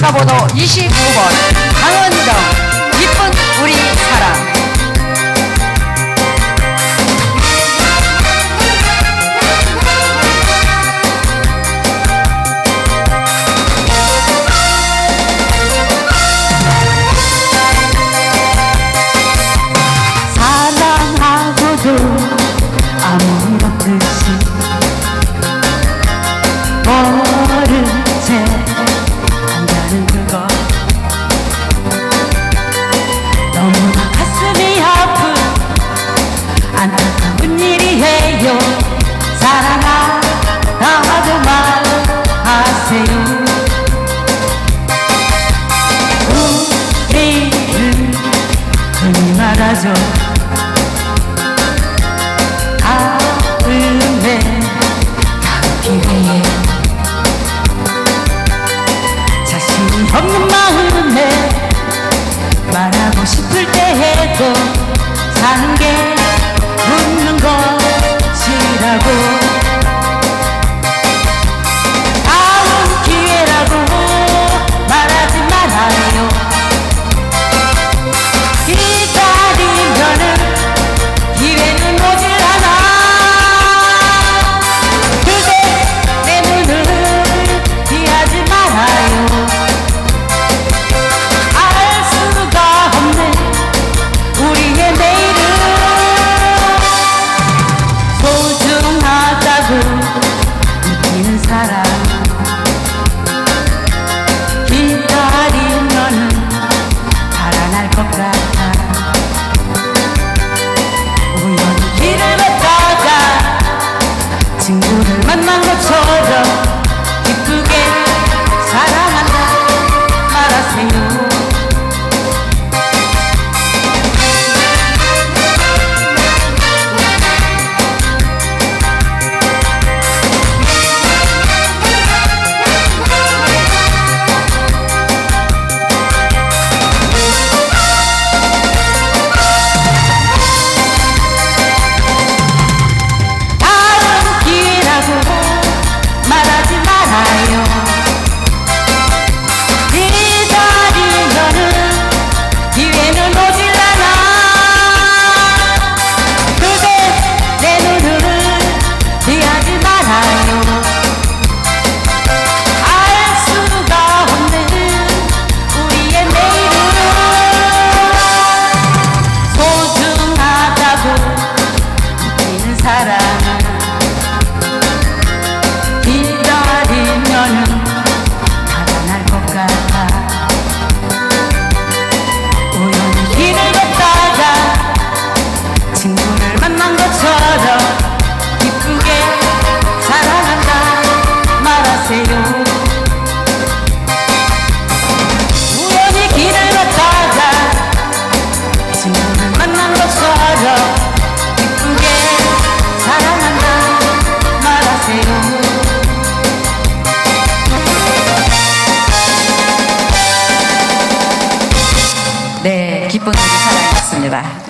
참가번호 25번 강원정 horizon 당신을 만난 것처럼 기쁜 일이 살아있습니다. 네.